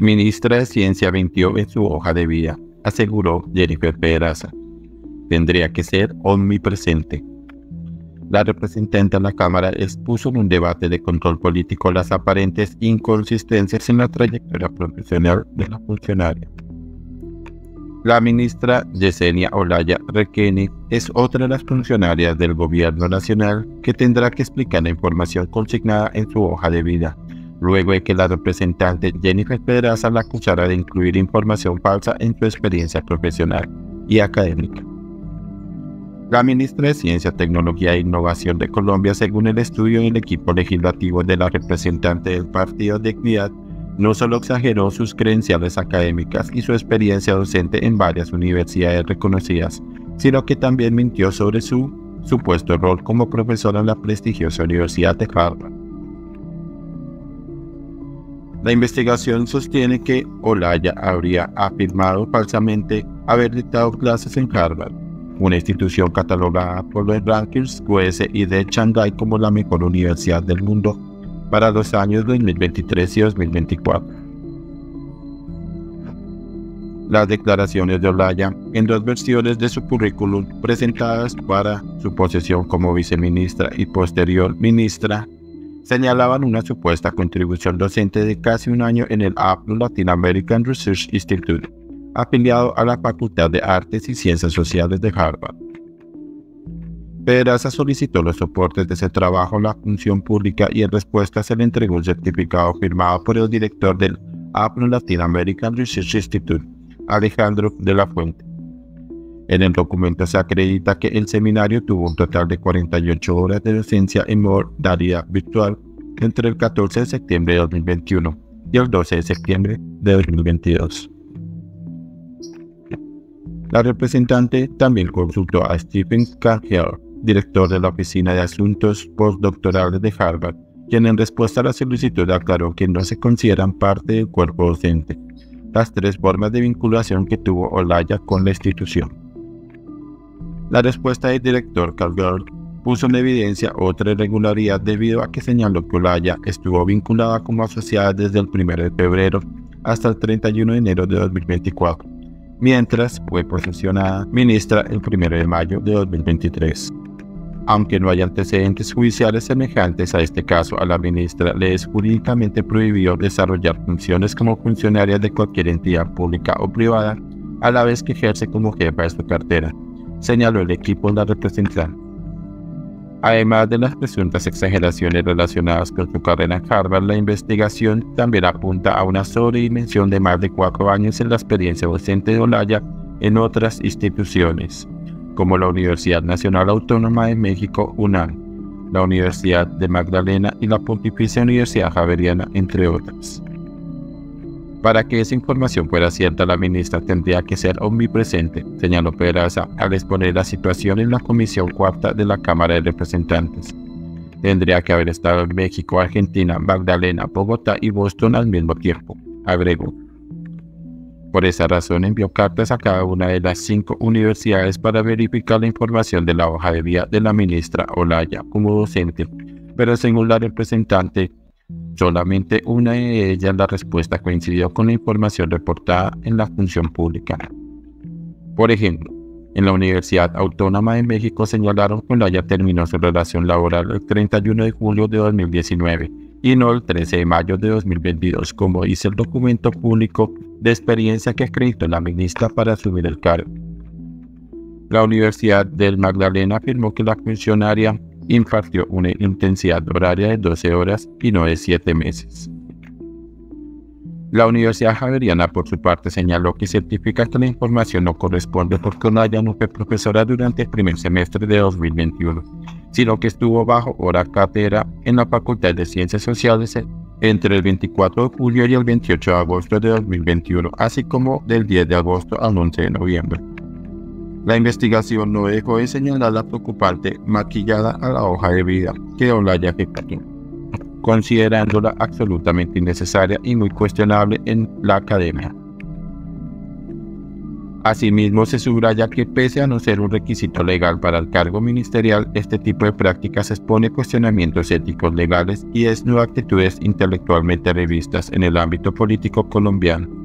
Ministra de Ciencia mintió en su hoja de vida, aseguró Jennifer Pedraza. Tendría que ser omnipresente. La representante de la Cámara expuso en un debate de control político las aparentes inconsistencias en la trayectoria profesional de la funcionaria. La ministra Yesenia Olaya Requeni es otra de las funcionarias del gobierno nacional que tendrá que explicar la información consignada en su hoja de vida, luego de que la representante Jennifer Pedraza la acusara de incluir información falsa en su experiencia profesional y académica. La ministra de Ciencia, Tecnología e Innovación de Colombia, según el estudio del equipo legislativo de la representante del Partido de Equidad, no solo exageró sus credenciales académicas y su experiencia docente en varias universidades reconocidas, sino que también mintió sobre su supuesto rol como profesora en la prestigiosa Universidad de Harvard. La investigación sostiene que Olaya habría afirmado falsamente haber dictado clases en Harvard, una institución catalogada por los rankings y de Shanghai como la mejor universidad del mundo para los años 2023 y 2024. Las declaraciones de Olaya en dos versiones de su currículum presentadas para su posesión como viceministra y posterior ministra señalaban una supuesta contribución docente de casi un año en el APLO Latin American Research Institute afiliado a la Facultad de Artes y Ciencias Sociales de Harvard. Pedraza solicitó los soportes de ese trabajo a la función pública y en respuesta se le entregó un certificado firmado por el director del APNO Latin American Research Institute, Alejandro de la Fuente. En el documento se acredita que el seminario tuvo un total de 48 horas de docencia en modalidad virtual entre el 14 de septiembre de 2021 y el 12 de septiembre de 2022. La representante también consultó a Stephen Cahill, director de la Oficina de Asuntos Postdoctorales de Harvard, quien en respuesta a la solicitud aclaró que no se consideran parte del cuerpo docente, las tres formas de vinculación que tuvo Olaya con la institución. La respuesta del director Cahill puso en evidencia otra irregularidad debido a que señaló que Olaya estuvo vinculada como asociada desde el 1 de febrero hasta el 31 de enero de 2024 mientras fue posesionada ministra el 1 de mayo de 2023. Aunque no hay antecedentes judiciales semejantes a este caso, a la ministra le es jurídicamente prohibido desarrollar funciones como funcionaria de cualquier entidad pública o privada, a la vez que ejerce como jefa de su cartera, señaló el equipo la representante. Además de las presuntas exageraciones relacionadas con su carrera en Harvard, la investigación también apunta a una sobredimensión de más de cuatro años en la experiencia docente de Olaya en otras instituciones, como la Universidad Nacional Autónoma de México, UNAM, la Universidad de Magdalena y la Pontificia Universidad Javeriana, entre otras. Para que esa información fuera cierta, la ministra tendría que ser omnipresente, señaló Pedraza al exponer la situación en la Comisión Cuarta de la Cámara de Representantes. Tendría que haber estado en México, Argentina, Magdalena, Bogotá y Boston al mismo tiempo, agregó. Por esa razón envió cartas a cada una de las cinco universidades para verificar la información de la hoja de vida de la ministra Olaya como docente, pero según la representante, Solamente una de ellas, la respuesta coincidió con la información reportada en la función pública. Por ejemplo, en la Universidad Autónoma de México señalaron que Olaya terminó su relación laboral el 31 de julio de 2019 y no el 13 de mayo de 2022, como dice el documento público de experiencia que acreditó la ministra para asumir el cargo. La Universidad del Magdalena afirmó que la funcionaria impartió una intensidad horaria de 12 horas y no de 7 meses. La Universidad Javeriana, por su parte, señaló que certifica que la información no corresponde porque Olaya no fue profesora durante el primer semestre de 2021, sino que estuvo bajo hora cátedra en la Facultad de Ciencias Sociales entre el 24 de julio y el 28 de agosto de 2021, así como del 10 de agosto al 11 de noviembre. La investigación no dejó de señalar la preocupante maquillada a la hoja de vida que Olaya ejecutó, considerándola absolutamente innecesaria y muy cuestionable en la academia. Asimismo, se subraya que pese a no ser un requisito legal para el cargo ministerial, este tipo de prácticas expone cuestionamientos éticos legales y desnuda actitudes intelectualmente revistas en el ámbito político colombiano.